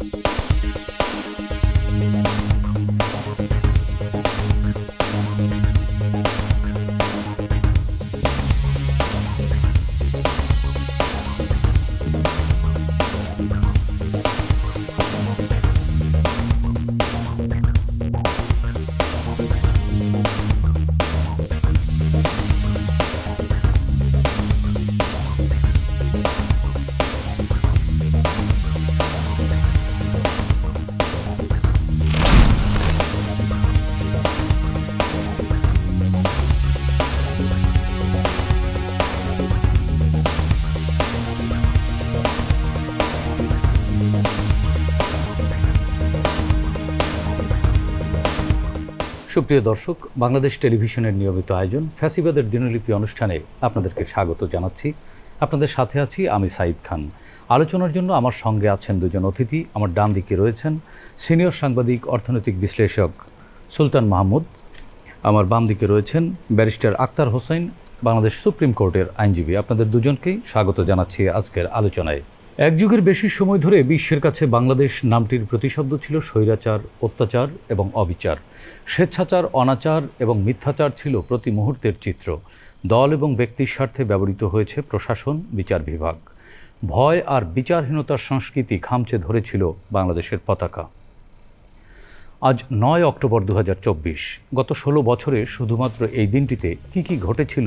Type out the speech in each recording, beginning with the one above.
Bye. সুপ্রিয় দর্শক, বাংলাদেশ টেলিভিশনের নিয়মিত আয়োজন ফ্যাসিবাদের দিনলিপি অনুষ্ঠানে আপনাদেরকে স্বাগত জানাচ্ছি। আপনাদের সাথে আছি আমি সাইদ খান। আলোচনার জন্য আমার সঙ্গে আছেন দুজন অতিথি। আমার ডান দিকে রয়েছেন সিনিয়র সাংবাদিক, অর্থনৈতিক বিশ্লেষক সুলতান মাহমুদ। আমার বাম দিকে রয়েছেন ব্যারিস্টার আক্তার হোসেন, বাংলাদেশ সুপ্রিম কোর্টের আইনজীবী। আপনাদের দুজনকেই স্বাগত জানাচ্ছি আজকের আলোচনায়। এক যুগের বেশি সময় ধরে বিশ্বের কাছে বাংলাদেশ নামটির প্রতিশব্দ ছিল স্বৈরাচার, অত্যাচার এবং অবিচার। স্বেচ্ছাচার, অনাচার এবং মিথ্যাচার ছিল প্রতি মুহূর্তের চিত্র। দল এবং ব্যক্তির স্বার্থে ব্যবহৃত হয়েছে প্রশাসন, বিচার বিভাগ। ভয় আর বিচারহীনতার সংস্কৃতি খামচে ধরেছিল বাংলাদেশের পতাকা। আজ নয় অক্টোবর দু হাজার চব্বিশ। গত ষোলো বছরে শুধুমাত্র এই দিনটিতে কি কি ঘটেছিল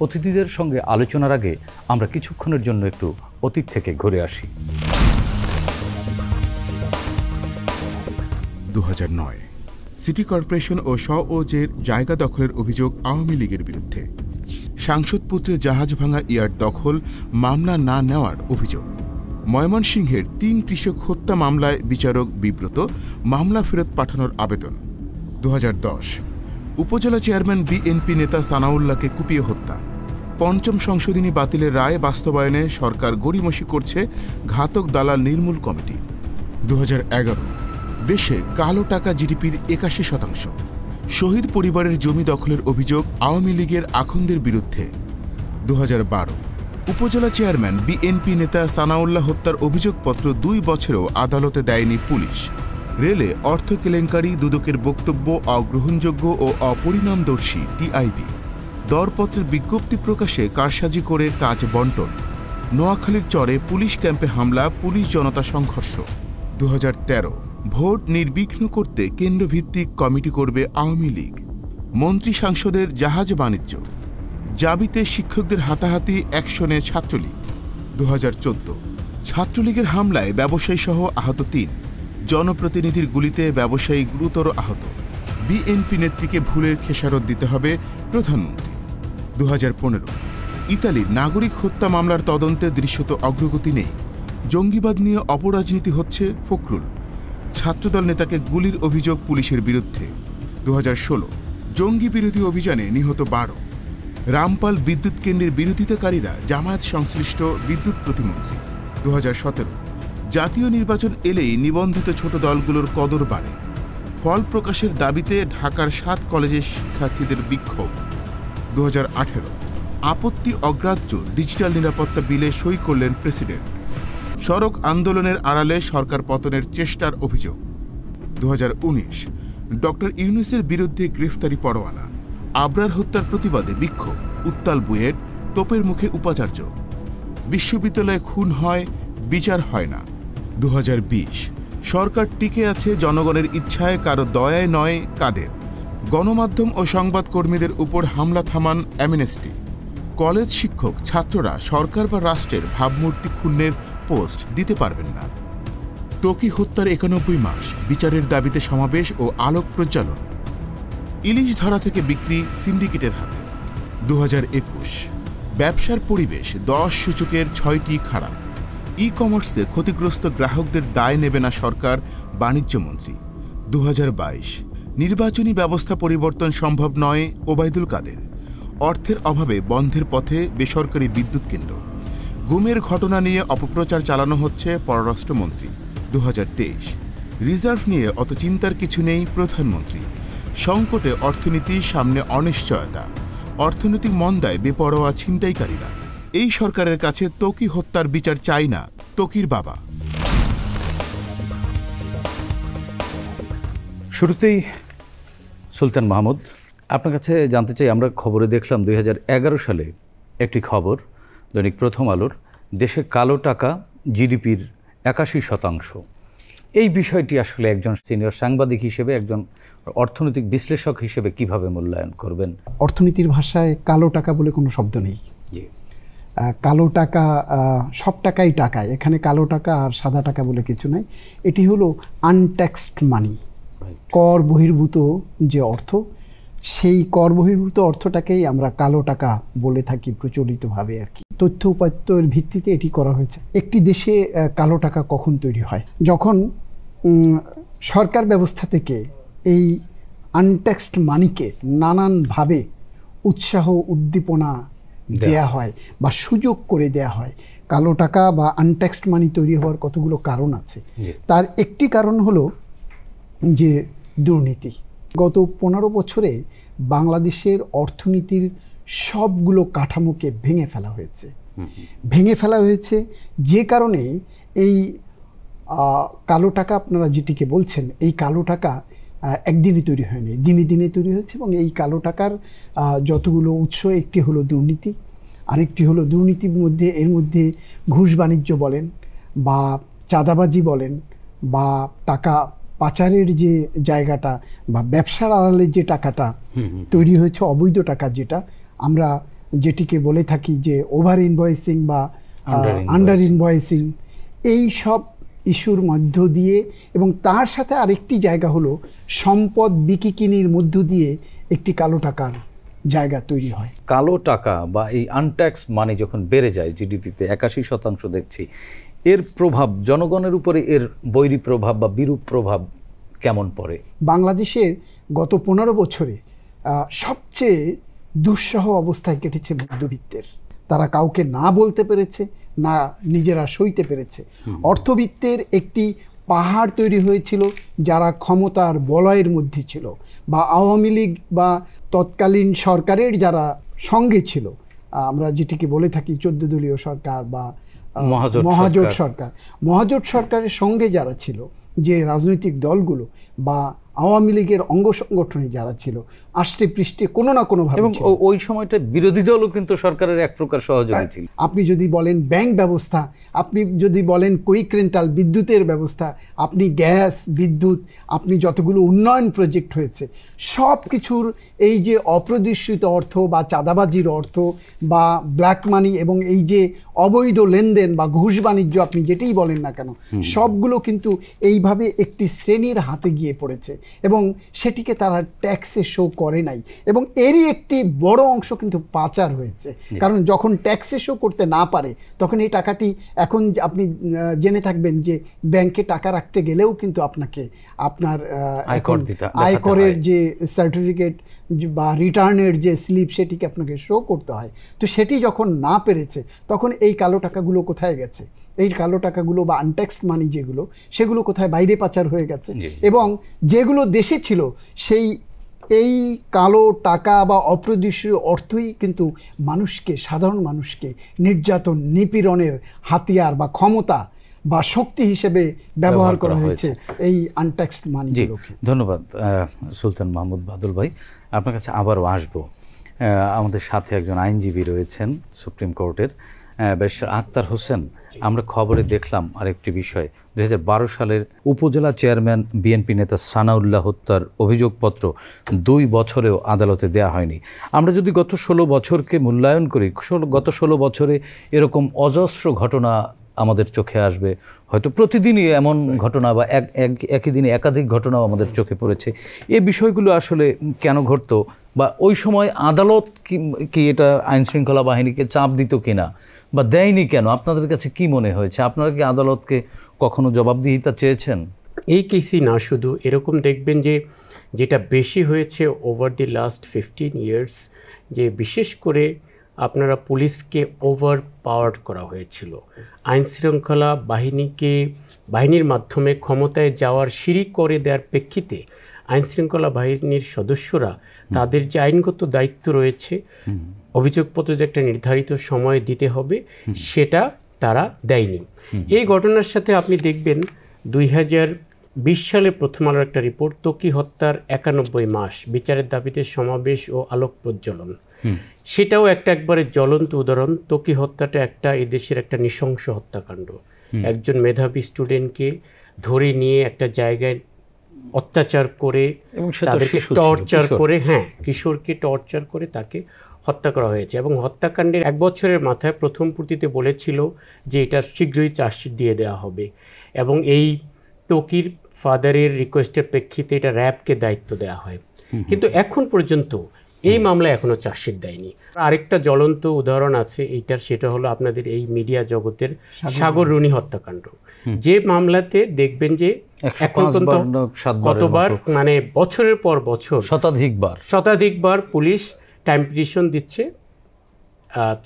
অতিথিদের সঙ্গে আলোচনার আগে আমরা কিছুক্ষণের জন্য একটু অতীত থেকে ঘুরে আসি। দুহাজার নয়। সিটি কর্পোরেশন ও শ ওজের জায়গা দখলের অভিযোগ আওয়ামী লীগের বিরুদ্ধে। সাংসদ পুত্রে জাহাজ ভাঙা ইয়ার দখল মামলা না নেওয়ার অভিযোগ। ময়মনসিংহের তিন কৃষক হত্যা মামলায় বিচারক বিব্রত, মামলা ফেরত পাঠানোর আবেদন। দু হাজার দশ। উপজেলা চেয়ারম্যান বিএনপি নেতা সানাউল্লাহকে কুপিয়ে হত্যা। পঞ্চম সংশোধনী বাতিলের রায় বাস্তবায়নে সরকার গড়িমসি করছে ঘাতক দালাল নির্মূল কমিটি। দু হাজার এগারো। দেশে কালো টাকা জিডিপির একাশি শতাংশ। শহীদ পরিবারের জমি দখলের অভিযোগ আওয়ামী লীগের আখন্দের বিরুদ্ধে। দু হাজার বারো। উপজেলা চেয়ারম্যান বিএনপি নেতা সানাউল্লাহ হত্যার অভিযোগপত্র দুই বছরেও আদালতে দেয়নি পুলিশ। রেলে অর্থ কেলেঙ্কারি, দুদকের বক্তব্য, অগ্রহণযোগ্য ও অপরিণামদর্শী টিআইবি। দরপত্রের বিজ্ঞপ্তি প্রকাশে কারসাজি করে কাজ বন্টন। নোয়াখালীর চরে পুলিশ ক্যাম্পে হামলা, পুলিশ জনতা সংঘর্ষ। দু হাজার তেরো, ভোট নির্বিঘ্ন করতে কেন্দ্রভিত্তিক কমিটি করবে আওয়ামী লীগ। মন্ত্রী সাংসদের জাহাজ বাণিজ্য। জাবিতে শিক্ষকদের হাতাহাতি অ্যাকশনে ছাত্রলীগ দু হাজার চোদ্দ। ছাত্রলীগের হামলায় ব্যবসায়ী সহ আহত তিন। জনপ্রতিনিধির গুলিতে ব্যবসায়ী গুরুতর আহত। বিএনপি নেত্রীকে ভুলের খেসারত দিতে হবে প্রধানমন্ত্রী। দু হাজার পনেরো। ইতালির নাগরিক হত্যা মামলার তদন্তে দৃশ্যত অগ্রগতি নেই। জঙ্গিবাদ নিয়ে অপরাজনীতি হচ্ছে ফখরুল। ছাত্রদল নেতাকে গুলির অভিযোগ পুলিশের বিরুদ্ধে। দু হাজার ষোলো। জঙ্গি বিরোধী অভিযানে নিহত বারো। রামপাল বিদ্যুৎ কেন্দ্রের বিরোধিতাকারীরা জামায়াত সংশ্লিষ্ট বিদ্যুৎ প্রতিমন্ত্রী। দু হাজার সতেরো। জাতীয় নির্বাচন এলেই নিবন্ধিত ছোট দলগুলোর কদর বাড়ে। ফল প্রকাশের দাবিতে ঢাকার সাত কলেজের শিক্ষার্থীদের বিক্ষোভ। দু হাজার আঠেরো। আপত্তি অগ্রাহ্য ডিজিটাল নিরাপত্তা বিলে সই করলেন প্রেসিডেন্ট। সড়ক আন্দোলনের আড়ালে সরকার পতনের চেষ্টার অভিযোগ। দু হাজার উনিশ। ডক্টর ইউনুসের বিরুদ্ধে গ্রেফতারি পরোয়ানা। আবরার হত্যার প্রতিবাদে বিক্ষোভ, উত্তাল বুয়েট, তোপের মুখে উপাচার্য। বিশ্ববিদ্যালয়ে খুন হয়, বিচার হয় না। দু হাজার বিশ, সরকার টিকে আছে জনগণের ইচ্ছায়, কারও দয়ায় নয়, কাদের। গণমাধ্যম ও সংবাদকর্মীদের উপর হামলা থামান অ্যামিনেস্টি। কলেজ শিক্ষক, ছাত্ররা সরকার বা রাষ্ট্রের ভাবমূর্তি ক্ষুণ্ণের পোস্ট দিতে পারবেন না। তকি হত্যার একানব্বই মাস, বিচারের দাবিতে সমাবেশ ও আলোক প্রজ্বালন? ইলিশ ধরা থেকে বিক্রি সিন্ডিকেটের হাতে। দু হাজার একুশ, ব্যবসার পরিবেশ দশ সূচকের ছয়টি খারাপ। ই কমার্সে ক্ষতিগ্রস্ত গ্রাহকদের দায় নেবে না সরকার বাণিজ্যমন্ত্রী দু হাজার বাইশ, নির্বাচনী ব্যবস্থা পরিবর্তন সম্ভব নয় ওবায়দুল কাদের। অর্থের অভাবে বন্ধের পথে বেসরকারি বিদ্যুৎ কেন্দ্র। গুমের ঘটনা নিয়ে অপপ্রচার চালানো হচ্ছে পররাষ্ট্রমন্ত্রী। দু হাজার তেইশ, রিজার্ভ নিয়ে অত চিন্তার কিছু নেই প্রধানমন্ত্রী। সংকটে অর্থনীতির সামনে অনিশ্চয়তা। অর্থনৈতিক মন্দায় বেপরোয়া ছিনতাইকারীরা। এই সরকারের কাছে তকি হত্যার বিচার চাই না, তকির বাবা। শুরুতেই সুলতান মাহমুদ, আপনার কাছে জানতে চাই, আমরা খবরে দেখলাম দুই হাজার এগারো সালে একটি খবর, দৈনিক প্রথম আলোর, দেশে কালো টাকা, জিডিপির একাশি শতাংশ। এই বিষয়টি আসলে একজন সিনিয়র সাংবাদিক হিসেবে একজন অর্থনৈতিক বিশ্লেষক হিসেবে কীভাবে মূল্যায়ন করবেন? অর্থনীতির ভাষায় কালো টাকা বলে কোনো শব্দ নেই। কালো টাকা সব টাকাই টাকা এখানে কালো টাকা আর সাদা টাকা বলে কিছু নাই। এটি হলো আনট্যাক্সড মানি কর বহির্ভূত যে অর্থ সেই কর বহির্ভূত অর্থটাকেই আমরা কালো টাকা বলে থাকি প্রচলিতভাবে আর কি। তথ্য উপাত্তের ভিত্তিতে এটি করা হয়েছে। একটি দেশে কালো টাকা কখন তৈরি হয়? যখন সরকার ব্যবস্থা থেকে এই আনট্যাক্সড মানিকে নানানভাবে উৎসাহ উদ্দীপনা দেয়া হয় বা সুযোগ করে দেয়া হয়। কালো টাকা বা আনট্যাক্সড মানি তৈরি হওয়ার কতগুলো কারণ আছে? তার একটি কারণ হলো যে দুর্নীতি। গত পনেরো বছরে বাংলাদেশের অর্থনীতির সবগুলো কাঠামোকে ভেঙে ফেলা হয়েছে। ভেঙে ফেলা হয়েছে যে কারণে এই কালো টাকা আপনারা যেটিকে বলছেন এই কালো টাকা আহ, একদিনে তৈরি হয়নি। দিনে দিনে তৈরি হয়েছে এবং এই কালো টাকার যতগুলো উৎস একটি হলো দুর্নীতি আরেকটি হলো দুর্নীতির মধ্যে এর মধ্যে ঘুষ বাণিজ্য বলেন বা চাঁদাবাজি বলেন বা টাকা পাচারের যে জায়গাটা বা ব্যবসার আড়ালের যে টাকাটা তৈরি হয়েছে অবৈধ টাকা যেটা আমরা যেটিকে বলে থাকি যে ওভার ইনভয়েসিং বা আন্ডার ইনভয়েসিং এই সব ইস্যুর মধ্য দিয়ে এবং তার সাথে আরেকটি জায়গা হলো সম্পদ বিকিকিনির মধ্য দিয়ে একটি কালো টাকার জায়গা তৈরি হয়। কালো টাকা বা এই আনট্যাক্স মানি যখন বেড়ে যায় জিডিপিতে একাশি শতাংশ দেখছি এর প্রভাব জনগণের উপরে এর বৈরী প্রভাব বা বিরূপ প্রভাব কেমন পড়ে? বাংলাদেশের গত পনেরো বছরে সবচেয়ে দুঃসহ অবস্থায় কেটেছে মধ্যবিত্তের। তারা কাউকে না বলতে পেরেছে না নিজেরা সইতে পেরেছে। অর্থবিত্তের একটি পাহাড় তৈরি হয়েছিল যারা ক্ষমতার বলয়ের মধ্যে ছিল বা আওয়ামী লীগ বা তৎকালীন সরকারের যারা সঙ্গে ছিল। আমরা যেটিকে বলে থাকি চোদ্দ দলীয় সরকার বা মহাজোট। সরকার। মহাজোট সরকারের সঙ্গে যারা ছিল যে রাজনৈতিক দলগুলো বা আওয়ামী লীগের অঙ্গ সংগঠনে যারা ছিল আষ্টে পৃষ্ঠে কোনো না কোনোভাবে এবং ওই সময়টা বিরোধী দলও কিন্তু সরকারের এক প্রকার সহযোগী ছিল। আপনি যদি বলেন ব্যাংক ব্যবস্থা আপনি যদি বলেন কুইক রেন্টাল বিদ্যুতের ব্যবস্থা আপনি গ্যাস বিদ্যুৎ আপনি যতগুলো উন্নয়ন প্রজেক্ট হয়েছে সব কিছুর এই যে অপ্রদর্শিত অর্থ বা চাঁদাবাজির অর্থ বা ব্ল্যাক মানি এবং এই যে অবৈধ লেনদেন বা ঘুষ বাণিজ্য আপনি যেটাই বলেন না কেন সবগুলো কিন্তু এইভাবে একটি শ্রেণির হাতে গিয়ে পড়েছে এবং সেটিকে তারা ট্যাক্সে শো করে নাই এবং এরই একটি বড় অংশ কিন্তু পাচার হয়েছে। কারণ যখন ট্যাক্সে শো করতে না পারে তখন এই টাকাটি এখন আপনি জেনে থাকবেন যে ব্যাংকে টাকা রাখতে গেলেও কিন্তু আপনাকে আপনার আয়করের যে সার্টিফিকেট বা রিটার্নের যে স্লিপ সেটিকে আপনাকে শো করতে হয়। তো সেটি যখন না পেরেছে তখন এই কালো টাকাগুলো কোথায় গেছে? এই কালো টাকাগুলো বা আনট্যাক্সড মানি যেগুলো সেগুলো কোথায় বাইরে পাচার হয়ে গেছে? এবং যেগুলো দেশে ছিল সেই এই কালো টাকা বা অপ্রদর্শীয় অর্থই কিন্তু মানুষকে সাধারণ মানুষকে নির্যাতন নিপীড়নের হাতিয়ার বা ক্ষমতা বা শক্তি হিসেবে ব্যবহার করা হয়েছে এই আনট্যাক্সড জি ধন্যবাদ সুলতান মাহমুদ বাদল ভাই। আপনার কাছে আবারও আসব। আমাদের সাথে একজন আইনজীবী রয়েছেন সুপ্রিম কোর্টের ব্যারিস্টার আক্তার হোসেন। আমরা খবরে দেখলাম আরেকটি বিষয়। দু হাজার বারো সালের উপজেলা চেয়ারম্যান বিএনপি নেতা সানাউল্লাহ হত্যার অভিযোগপত্র দুই বছরেও আদালতে দেয়া হয়নি। আমরা যদি গত ষোলো বছরকে মূল্যায়ন করি গত ষোলো বছরে এরকম অজস্র ঘটনা আমাদের চোখে আসবে। হয়তো প্রতিদিনই এমন ঘটনা বা এক এক- একই দিনে একাধিক ঘটনাও আমাদের চোখে পড়েছে। এই বিষয়গুলো আসলে কেন ঘটতো বা ওই সময় আদালত কি কি এটা আইন শৃঙ্খলা বাহিনীকে চাপ দিত কিনা বা দেয়নি কেন? আপনাদের কাছে কি মনে হয়েছে? আপনারা কি আদালতকে কখনো জবাবদিহিতা চেয়েছেন? এই কেসই না শুধু এরকম দেখবেন যে যেটা বেশি হয়েছে over the last fifteen years যে বিশেষ করে আপনারা পুলিশকে ওভার পাওয়ার করা হয়েছিল। আইন শৃঙ্খলা বাহিনীকে, বাহিনীর মাধ্যমে ক্ষমতায় যাওয়ার সিঁড়ি করে দেওয়ার প্রেক্ষিতে আইন শৃঙ্খলা বাহিনীর সদস্যরা তাদের যে আইনগত দায়িত্ব রয়েছে, অভিযোগপত্র যে একটা নির্ধারিত সময় দিতে হবে, সেটা তারা দেয়নি। এই ঘটনার সাথে আপনি দেখবেন দুই হাজার বিশ সালে প্রথম আলোর একটা রিপোর্ট তকি হত্যার একানব্বই মাস বিচারের দাবিতে সমাবেশ ও আলোক প্রজ্বলন। সেটাও একটা একবারে জ্বলন্ত উদাহরণ তকি হত্যাটা একটা এই দেশের একটা নৃশংস হত্যাকাণ্ড। একজন মেধাবী স্টুডেন্টকে ধরে নিয়ে একটা জায়গায় অত্যাচার করে তাদেরকে টর্চার করে হ্যাঁ কিশোরকে টর্চার করে তাকে হত্যা করা হয়েছে এবং হত্যাকাণ্ডের এক বছরের মাথায় প্রথম পূর্তিতে বলেছিল যে এটা শীঘ্রই চার্জশিট দিয়ে দেওয়া হবে। এবং এই তকির ফাদারের রিকোয়েস্টের প্রেক্ষিতে এটা র্যাবকে দায়িত্ব দেওয়া হয়। কিন্তু এখন পর্যন্ত এই মামলা এখনও চার্জশিট দেয়নি। আরেকটা জ্বলন্ত উদাহরণ আছে এইটার সেটা হলো আপনাদের এই মিডিয়া জগতের সাগর রুনি। হত্যাকাণ্ড। যে মামলাতে দেখবেন যে এখন কতবার মানে বছরের পর বছর শতাধিকবার। শতাধিকবার পুলিশ টাইম পিটিশন দিচ্ছে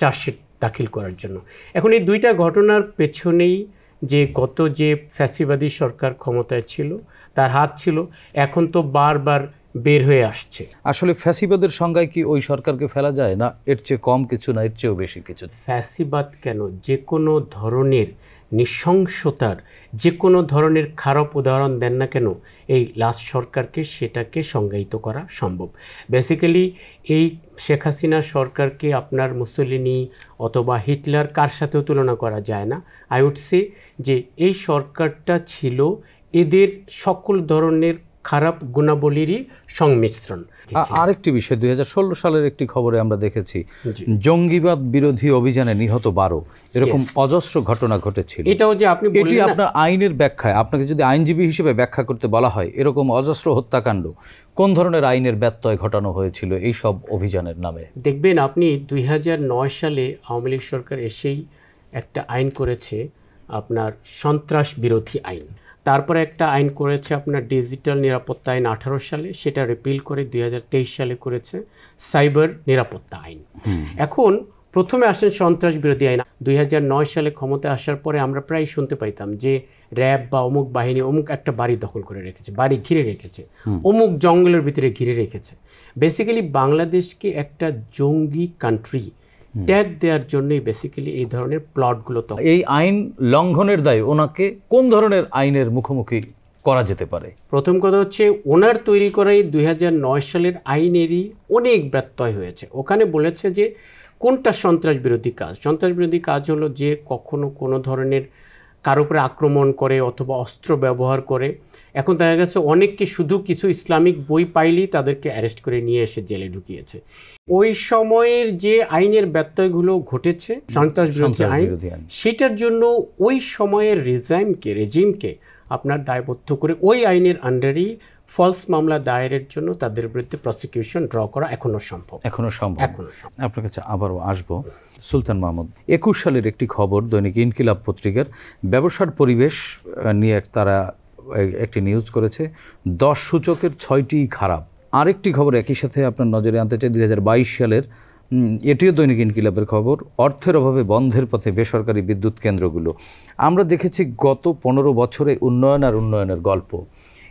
চার্জশিট দাখিল করার জন্য। এখন এই দুইটা ঘটনার পেছনেই যে গত যে ফ্যাসিবাদী সরকার ক্ষমতায় ছিল তার হাত ছিল এখন তো বারবার বের হয়ে আসছে। আসলে ফ্যাসিবাদের সংজ্ঞায় কি ওই সরকারকে ফেলা যায়? না এর চেয়ে কম কিছু না এর চেয়েও বেশি কিছু? ফ্যাসিবাদ কেন? যে কোনো ধরনের নৃশংসতার যে কোনো ধরনের খারাপ উদাহরণ দেন না কেন এই লাস্ট সরকারকে সেটাকে সংজ্ঞায়িত করা সম্ভব। বেসিক্যালি এই শেখ হাসিনা সরকারকে আপনার মুসলিনি অথবা হিটলার কার সাথেও তুলনা করা যায় না। আই উড সে যে এই সরকারটা ছিল এদের সকল ধরনের খারাপ গুণাবলীরই সংমিশ্রণ আরেকটি বিষয় দুই হাজার ষোলো সালের একটি খবরে আমরা দেখেছি জঙ্গিবাদ বিরোধী অভিযানে নিহত বারো। এরকম অজস্র ঘটনা ঘটেছিল। এটাও যে আপনি এটি আপনার আইনের ব্যাখ্যায় আপনাকে যদি আইনজীবী হিসেবে ব্যাখ্যা করতে বলা হয় এরকম অজস্র হত্যাকাণ্ড কোন ধরনের আইনের ব্যত্যয় ঘটানো হয়েছিল এই সব অভিযানের নামে? দেখবেন আপনি দুই হাজার নয় সালে আওয়ামী লীগ সরকার এসেই একটা আইন করেছে আপনার সন্ত্রাস বিরোধী আইন। তারপরে একটা আইন করেছে আপনার ডিজিটাল নিরাপত্তা আইন আঠারো সালে সেটা রিপিল করে দুই হাজার তেইশ সালে করেছে সাইবার নিরাপত্তা আইন। এখন প্রথমে আসেন সন্ত্রাস বিরোধী আইন। দুই হাজার নয় সালে ক্ষমতায় আসার পরে আমরা প্রায় শুনতে পাইতাম যে র্যাব বা অমুক বাহিনী অমুক একটা বাড়ি দখল করে রেখেছে বাড়ি ঘিরে রেখেছে অমুক জঙ্গলের ভিতরে ঘিরে রেখেছে। বেসিক্যালি বাংলাদেশকে একটা জঙ্গি কান্ট্রি ট্যাগ দেওয়ার জন্যই বেসিক্যালি এই ধরনের প্লটগুলো তখন এই আইন লঙ্ঘনের দায় ওনাকে কোন ধরনের আইনের মুখোমুখি করা যেতে পারে? প্রথম কথা হচ্ছে ওনার তৈরি করাই দুই হাজার নয় সালের আইনেরই অনেক ব্যত্যয় হয়েছে। ওখানে বলেছে যে কোনটা সন্ত্রাস বিরোধী কাজ? সন্ত্রাস বিরোধী কাজ হলো যে কখনো কোনো ধরনের কারও উপরে আক্রমণ করে অথবা অস্ত্র ব্যবহার করে। এখন দেখা গেছে অনেককে শুধু কিছু ইসলামিক বই পাইলেই তাদেরকে অ্যারেস্ট করে নিয়ে এসে জেলে ঢুকিয়েছে। ওই সময়ের যে আইনের ব্যত্যয়গুলো ঘটেছে সন্ত্রাস বিরোধী আইন। সেটার জন্য ওই সময়ের রিজাইমকে রেজিমকে আপনার দায়বদ্ধ করে ওই আইনের আন্ডারেই ফলস মামলা দায়েরের জন্য তাদের বিরুদ্ধে প্রসিকিউশন ড্র করা এখনও সম্ভব। এখনও সম্ভব। এখনও সম্ভব। আপনার কাছে আবারও আসব। সুলতান মাহমুদ একুশ সালের একটি খবর দৈনিক ইনকিলাব পত্রিকার ব্যবসার পরিবেশ নিয়ে তারা একটি নিউজ করেছে। দশ সূচকের ছয়টি খারাপ। আরেকটি খবর একই সাথে আপনার নজরে আনতে চাই, দুই হাজার বাইশ সালের এটিও দৈনিক ইনকিলাবের খবর, অর্থের অভাবে বন্ধের পথে বেসরকারি বিদ্যুৎ কেন্দ্রগুলো। আমরা দেখেছি গত পনেরো বছরে উন্নয়ন আর উন্নয়নের গল্প।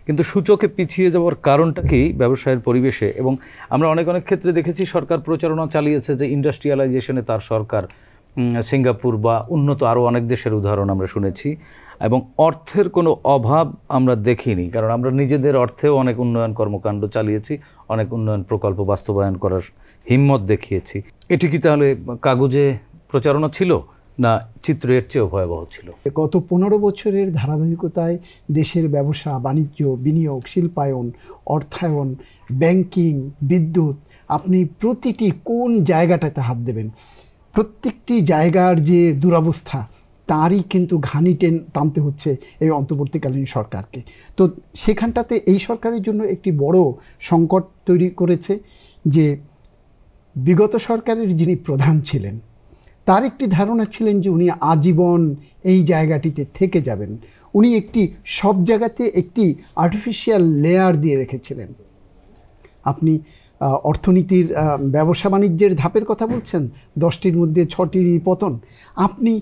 কিন্তু সূচকে পিছিয়ে যাওয়ার কারণটা কি ব্যবসায়ের পরিবেশে? এবং আমরা অনেক অনেক ক্ষেত্রে দেখেছি সরকার প্রচারণা চালিয়েছে যে ইন্ডাস্ট্রিয়ালাইজেশনে তার সরকার সিঙ্গাপুর বা উন্নত আরও অনেক দেশের উদাহরণ আমরা শুনেছি। এবং অর্থের কোনো অভাব আমরা দেখিনি। কারণ আমরা নিজেদের অর্থেও অনেক উন্নয়ন কর্মকাণ্ড চালিয়েছি, অনেক উন্নয়ন প্রকল্প বাস্তবায়ন করার হিম্মত দেখিয়েছি। এটি কি তাহলে কাগজে প্রচারণা ছিল না চিত্র এর চেয়েও ভয়াবহ ছিল? গত পনেরো বছরের ধারাবাহিকতায় দেশের ব্যবসা, বাণিজ্য, বিনিয়োগ, শিল্পায়ন, অর্থায়ন, ব্যাংকিং, বিদ্যুৎ, আপনি প্রতিটি কোন জায়গাটাতে হাত দেবেন? প্রত্যেকটি জায়গার যে দুরবস্থা তারই কিন্তু ঘানি টেন টানতে হচ্ছে এই অন্তর্বর্তীকালীন সরকারকে। তো সেখানটাতে এই সরকারের জন্য একটি বড় সংকট তৈরি করেছে যে বিগত সরকারের যিনি প্রধান ছিলেন, তার একটি ধারণা ছিলেন যে উনি আজীবন এই জায়গাটিতে থেকে যাবেন। উনি একটি সব জায়গাতে একটি আর্টিফিশিয়াল লেয়ার দিয়ে রেখেছিলেন। আপনি অর্থনীতির ব্যবসা বাণিজ্যের ধাপের কথা বলছেন, দশটির মধ্যে ছটির পতন। আপনি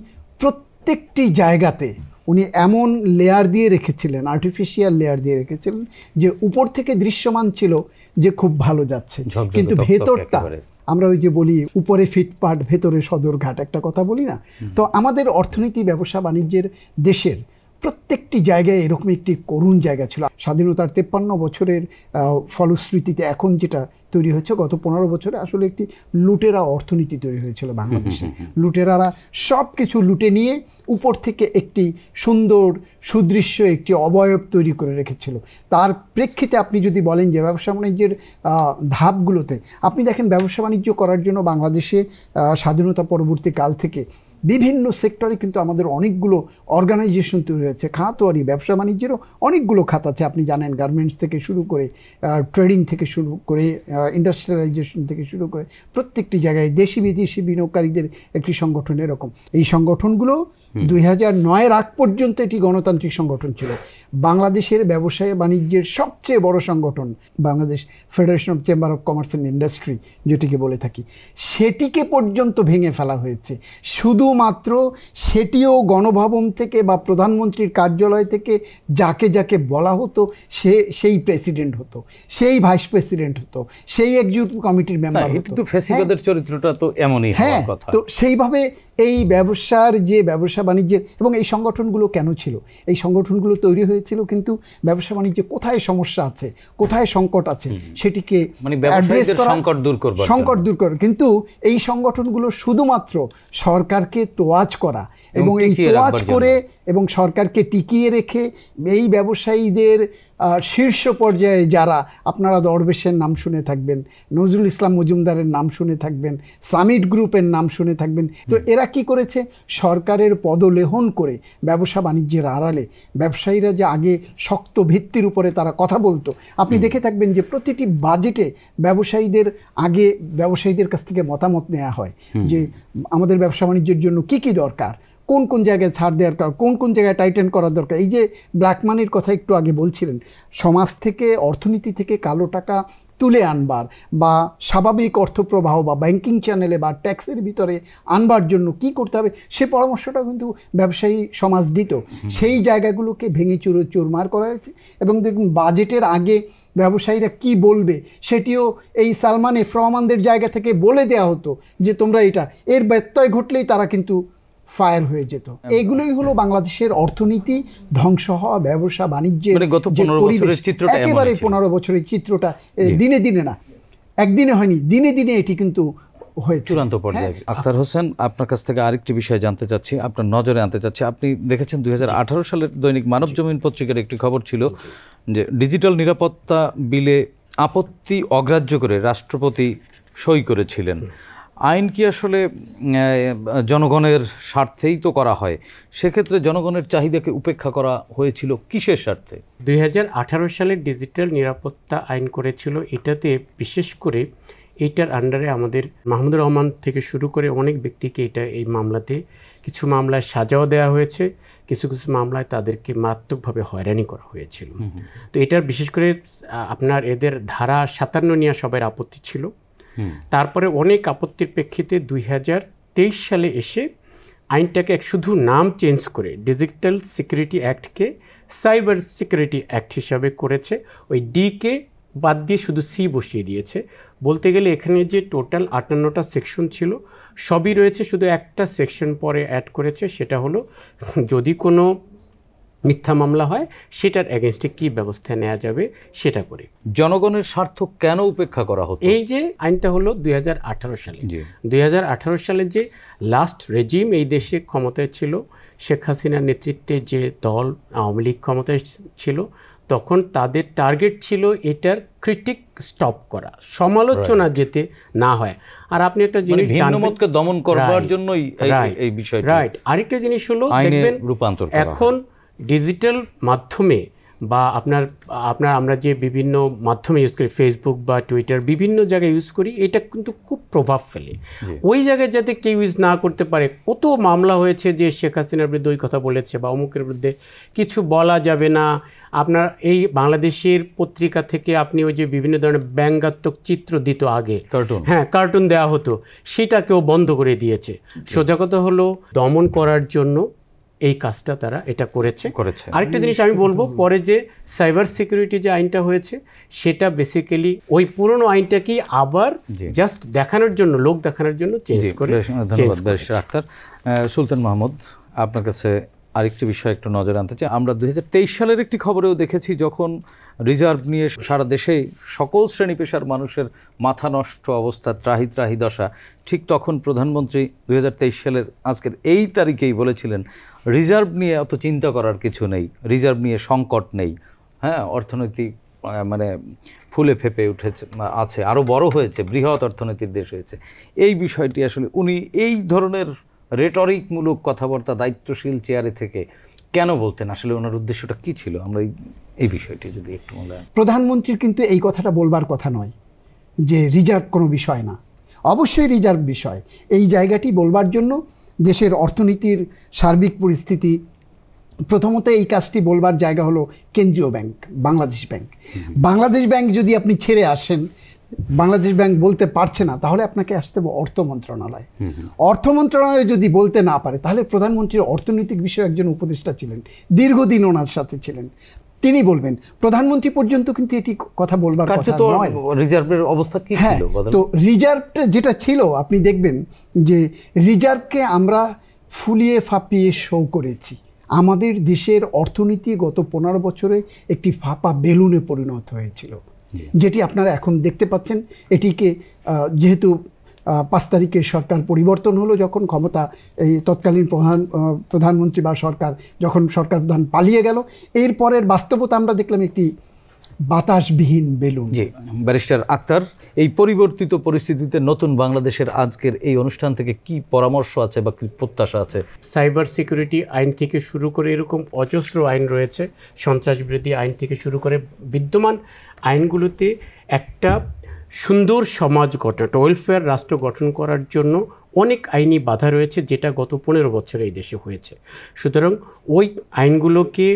প্রত্যেকটি জায়গাতে উনি এমন লেয়ার দিয়ে রেখেছিলেন আর্টিফিশিয়াল লেয়ার দিয়ে রেখেছিলেন যে উপর থেকে দৃশ্যমান ছিল যে খুব ভালো যাচ্ছে। কিন্তু ভেতরটা আমরা ওই যে বলি উপরে ফিটপাট ভেতরে সদরঘাট একটা কথা বলি না? তো আমাদের অর্থনীতি ব্যবসা বাণিজ্যের দেশের প্রত্যেকটি জায়গায় এরকম একটি করুণ জায়গা ছিল। স্বাধীনতার তেপ্পান্ন বছরের ফলশ্রুতিতে এখন যেটা তৈরি হয়েছে গত পনেরো বছরে। আসলে একটি লুটেরা অর্থনীতি তৈরি হয়েছিল বাংলাদেশে। লুটেরারা সব কিছু লুটে নিয়ে উপর থেকে একটি সুন্দর সুদৃশ্য একটি অবয়ব তৈরি করে রেখেছিল। তার প্রেক্ষিতে আপনি যদি বলেন যে ব্যবসা বাণিজ্যের ধাপগুলোতে আপনি দেখেন ব্যবসা বাণিজ্য করার জন্য বাংলাদেশে স্বাধীনতা পরবর্তী কাল থেকে বিভিন্ন সেক্টরে কিন্তু আমাদের অনেকগুলো অর্গানাইজেশন তৈরি হয়েছে। খাতোয়ারি ব্যবসা বাণিজ্যেরও অনেকগুলো খাত আছে। আপনি জানেন গার্মেন্টস থেকে শুরু করে ট্রেডিং থেকে শুরু করে ইন্ডাস্ট্রিয়ালাইজেশন থেকে শুরু করে প্রত্যেকটি জায়গায় দেশি বিদেশি বিনিয়োগকারীদের একটি সংগঠন এরকম। এই সংগঠনগুলো দুই হাজার নয়ের আগ পর্যন্ত এটি গণতান্ত্রিক সংগঠন ছিল। বাংলাদেশের ব্যবসায় বাণিজ্যের সবচেয়ে বড় সংগঠন Bangladesh federation of chamber of commerce and industry যেটিকে বলে থাকি। সেটিকে পর্যন্ত ভেঙে ফেলা হয়েছে। শুধুমাত্র সেটিও গণভবন থেকে বা প্রধানমন্ত্রীর কার্যালয় থেকে যাকে যাকে বলা হতো সে সেই প্রেসিডেন্ট হতো সেই ভাইস প্রেসিডেন্ট হতো সেই এক্সিকিউটিভ কমিটির মেম্বার হতো। ফেসিবাদের চরিত্রটা তো এমনই হ্যাঁ তো সেইভাবে এই ব্যবসার যে ব্যবসা বাণিজ্যের এবং এই সংগঠনগুলো কেন ছিল? এই সংগঠনগুলো তৈরি হয়েছিল কিন্তু ব্যবসা বাণিজ্যে কোথায় সমস্যা আছে? কোথায় সংকট আছে? সেটিকে মানে সংকট দূর করবার সংকট দূর করা। কিন্তু এই সংগঠনগুলো শুধুমাত্র সরকারকে তোয়াজ করা এবং এই তোয়াজ করে এবং সরকারকে টিকিয়ে রেখে এই ব্যবসায়ীদের শীর্ষ পর্যায়ে যারা আপনারা দরবেশের নাম শুনে থাকবেন নজরুল ইসলাম মজুমদারের নাম শুনে থাকবেন সামিট গ্রুপের নাম শুনে থাকবেন। তো এরা কি করেছে? সরকারের পদলেহন করে ব্যবসা বাণিজ্যের আড়ালে ব্যবসায়ীরা যে আগে শক্ত ভিত্তির উপরে তারা কথা বলতো। আপনি দেখে থাকবেন যে প্রতিটি বাজেটে ব্যবসায়ীদের আগে ব্যবসায়ীদের কাছ থেকে মতামত নেওয়া হয় যে আমাদের ব্যবসা বাণিজ্যের জন্য কি কি দরকার? কোন কোন জায়গায় ছাড় দেওয়ার দরকার কোন কোন জায়গায় টাইটেন করার দরকার? এই যে ব্ল্যাক মানির কথা একটু আগে বলছিলেন সমাজ থেকে অর্থনীতি থেকে কালো টাকা তুলে আনবার বা স্বাভাবিক অর্থপ্রবাহ বা ব্যাংকিং চ্যানেলে বা ট্যাক্সের ভিতরে আনবার জন্য কি করতে হবে সে পরামর্শটা কিন্তু ব্যবসায়ী সমাজ দিত। সেই জায়গাগুলোকে ভেঙে চুরো চুরমার করা হয়েছে এবং দেখুন বাজেটের আগে ব্যবসায়ীরা কি বলবে সেটিও এই সালমান এফ রহমানদের জায়গা থেকে বলে দেওয়া হতো যে তোমরা এটা এর ব্যত্যয় ঘটলেই তারা কিন্তু ফায়ার হয়ে যেত। এগুলোই হলো বাংলাদেশের অর্থনীতি ধ্বংস হওয়া ব্যবসা বাণিজ্যের মানে গত যে 15 পরিবেশ, বছরের চিত্রটা এমনই একেবারে পনেরো বছরের চিত্রটা দিনে দিনে না একদিনে হয়নি দিনে দিনে এটি কিন্তু হয়েছে। চূড়ান্ত পর্যায়ে। আখতার হোসেন আপনার কাছ থেকে আরেকটি বিষয় জানতে চাচ্ছি আপনার নজরে আনতে চাচ্ছি। আপনি দেখেছেন দুই হাজার আঠারো সালের দৈনিক মানব জমিন পত্রিকার একটি খবর ছিল যে ডিজিটাল নিরাপত্তা বিলে আপত্তি অগ্রাহ্য করে রাষ্ট্রপতি সই করেছিলেন। আইন কি আসলে জনগণের স্বার্থেই তো করা হয়? সেক্ষেত্রে জনগণের চাহিদাকে উপেক্ষা করা হয়েছিল কিসের স্বার্থে? দুই সালের ডিজিটাল নিরাপত্তা আইন করেছিল এটাতে বিশেষ করে এইটার আন্ডারে আমাদের মাহমুদুর রহমান থেকে শুরু করে অনেক ব্যক্তিকে এটা এই মামলাতে কিছু মামলায় সাজাও দেওয়া হয়েছে কিছু কিছু মামলায় তাদেরকে মারাত্মকভাবে হয়রানি করা হয়েছিল। তো এটার বিশেষ করে আপনার এদের ধারা সাতান্ন নিয়ে সবার আপত্তি ছিল। তারপরে অনেক আপত্তির প্রেক্ষিতে দুই হাজার তেইশ সালে এসে আইনটাকে এক শুধু নাম চেঞ্জ করে ডিজিটাল সিকিউরিটি অ্যাক্টকে সাইবার সিকিউরিটি অ্যাক্ট হিসাবে করেছে। ওই ডিকে বাদ দিয়ে শুধু সি বসিয়ে দিয়েছে। বলতে গেলে এখানে যে টোটাল আটান্নটা সেকশন ছিল, সবই রয়েছে। শুধু একটা সেকশন পরে অ্যাড করেছে, সেটা হলো যদি কোনো মিথ্যা মামলা হয় সেটার এগেনস্টে কী ব্যবস্থা নেওয়া যাবে সেটা করে। জনগণের স্বার্থ কেন উপেক্ষা করা হতো? এই যে আইনটা হলো দুই হাজার আঠারো সালে। দুই সালের যে লাস্ট রেজিম এই দেশে ক্ষমতায় ছিল শেখ হাসিনার নেতৃত্বে যে দল আওয়ামী লীগ ক্ষমতায় ছিল তখন তাদের টার্গেট ছিল এটার ক্রিটিক স্টপ করা সমালোচনা যেতে না হয়। আর আপনি একটা মানে জিনিস দমন করবার জন্যই এই- বিষয়টি। রাইট আরেকটা জিনিস হলো দেখবেন রূপান্তর এখন ডিজিটাল মাধ্যমে বা আপনার আপনার আমরা যে বিভিন্ন মাধ্যমে ইউজ করি ফেসবুক বা টুইটার বিভিন্ন জায়গায় ইউজ করি এটা কিন্তু খুব প্রভাব ফেলে। ওই জায়গায় যাতে কেউ ইউজ না করতে পারে কত মামলা হয়েছে যে শেখ হাসিনার বিরুদ্ধে ওই কথা বলেছে বা অমুকের বিরুদ্ধে কিছু বলা যাবে না। আপনার এই বাংলাদেশের পত্রিকা থেকে আপনি ওই যে বিভিন্ন ধরনের ব্যঙ্গাত্মক চিত্র দিত আগে। কার্টুন হ্যাঁ কার্টুন দেওয়া হতো সেটাকেও বন্ধ করে দিয়েছে। সোজা কথা হলো দমন করার জন্য এই কাজটা তারা এটা করেছে। করেছে। আরেকটা জিনিস আমি বলব পরে যে সাইবার সিকিউরিটি যে আইনটা হয়েছে সেটা বেসিক্যালি ওই পুরনো আইনটাকেই আবার জাস্ট দেখানোর জন্য লোক দেখানোর জন্য চেঞ্জ করে ধন্যবাদ সুলতান মাহমুদ আপনার কাছে আরেকটি বিষয় একটু নজর আনতে চাই। আমরা দু হাজার তেইশ সালের একটি খবরেও দেখেছি, যখন রিজার্ভ নিয়ে সারা দেশে সকল শ্রেণি পেশার মানুষের মাথা নষ্ট অবস্থা, ত্রাহি ত্রাহি দশা, ঠিক তখন প্রধানমন্ত্রী দু হাজার তেইশ সালের আজকের এই তারিখেই বলেছিলেন, রিজার্ভ নিয়ে অত চিন্তা করার কিছু নেই, রিজার্ভ নিয়ে সংকট নেই। হ্যাঁ অর্থনৈতিক মানে ফুলে ফেপে উঠেছে, আছে আরও বড় হয়েছে, বৃহৎ অর্থনীতির দেশ হয়েছে। এই বিষয়টি আসলে উনি এই ধরনের রেটরিকমূলক কথাবার্তা দায়িত্বশীল চেয়ারে থেকে কেন বলতেন? আসলে ওনার উদ্দেশ্যটা কী ছিল? আমরা এই এই বিষয়টি যদি একটু প্রধানমন্ত্রীর কিন্তু এই কথাটা বলবার কথা নয় যে রিজার্ভ কোনো বিষয় না। অবশ্যই রিজার্ভ বিষয়। এই জায়গাটি বলবার জন্য দেশের অর্থনীতির সার্বিক পরিস্থিতি প্রথমত এই কাজটি বলবার জায়গা হলো কেন্দ্রীয় bank Bangladesh bank. Bangladesh bank যদি আপনি ছেড়ে আসেন বাংলাদেশ ব্যাংক বলতে পারছে না তাহলে আপনাকে আসতে হবে অর্থ মন্ত্রণালয়। অর্থ মন্ত্রণালয় যদি বলতে না পারে তাহলে প্রধানমন্ত্রীর অর্থনৈতিক বিষয়ে একজন উপদেষ্টা ছিলেন দীর্ঘদিন ওনার সাথে ছিলেন। তিনি বলবেন প্রধানমন্ত্রী পর্যন্ত কিন্তু এটি কথা বলবার কথা নয়। রিজার্ভের অবস্থা কী হ্যাঁ ছিল তো রিজার্ভটা যেটা ছিল আপনি দেখবেন যে রিজার্ভকে আমরা ফুলিয়ে ফাঁপিয়ে শো করেছি। আমাদের দেশের অর্থনীতি গত পনেরো বছরে একটি ফাঁপা বেলুনে পরিণত হয়েছিল। যেটি আপনারা এখন দেখতে পাচ্ছেন এটিকে যেহেতু পাঁচ তারিখে সরকার পরিবর্তন হলো যখন ক্ষমতা এই তৎকালীন প্রধান প্রধানমন্ত্রী বা সরকার যখন সরকার প্রধান পালিয়ে গেল এরপরের বাস্তবতা আমরা দেখলাম একটি বাতাসবিহীন বেলুন। জি ব্যারিস্টার আক্তার এই পরিবর্তিত পরিস্থিতিতে নতুন বাংলাদেশের আজকের এই অনুষ্ঠান থেকে কি পরামর্শ আছে বা কি প্রত্যাশা আছে? সাইবার সিকিউরিটি আইন থেকে শুরু করে এরকম অজস্র আইন রয়েছে সন্ত্রাস বিরোধী আইন থেকে শুরু করে বিদ্যমান আইনগুলোতে একটা সুন্দর সমাজ গঠন, একটা ওয়েলফেয়ার রাষ্ট্র গঠন করার জন্য অনেক আইনি বাধা রয়েছে, যেটা গত পনেরো বছরে এই দেশে হয়েছে। সুতরাং ওই আইনগুলোকে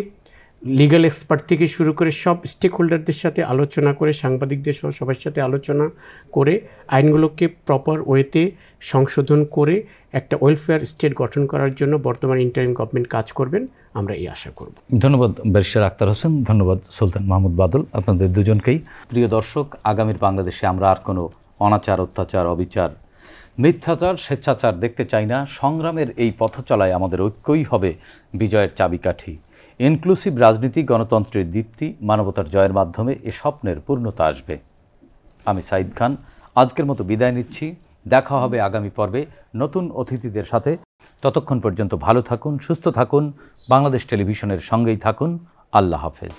লিগ্যাল এক্সপার্ট থেকে শুরু করে সব স্টেক হোল্ডারদের সাথে আলোচনা করে সাংবাদিকদের সহ সবার সাথে আলোচনা করে আইনগুলোকে প্রপার ওয়েতে সংশোধন করে একটা ওয়েলফেয়ার স্টেট গঠন করার জন্য বর্তমান ইন্টারিম গভর্নমেন্ট কাজ করবেন। আমরা এই আশা করব। ধন্যবাদ ব্যারিস্টার আক্তার হোসেন ধন্যবাদ সুলতান মাহমুদ বাদল আপনাদের দুজনকেই। প্রিয় দর্শক আগামীর বাংলাদেশে আমরা আর কোনো অনাচার অত্যাচার অবিচার মিথ্যাচার স্বেচ্ছাচার দেখতে চাই না। সংগ্রামের এই পথ চলায় আমাদের ঐক্যই হবে বিজয়ের চাবিকাঠি। ইনক্লুসিভ রাজনীতি, গণতন্ত্রের দীপ্তি, মানবতার জয়ের মাধ্যমে এ স্বপ্নের পূর্ণতা আসবে। আমি সাইদ খান, আজকের মতো বিদায় নিচ্ছি। দেখা হবে আগামী পর্বে নতুন অতিথিদের সাথে। ততক্ষণ পর্যন্ত ভালো থাকুন, সুস্থ থাকুন, বাংলাদেশ টেলিভিশনের সঙ্গেই থাকুন। আল্লাহ হাফেজ।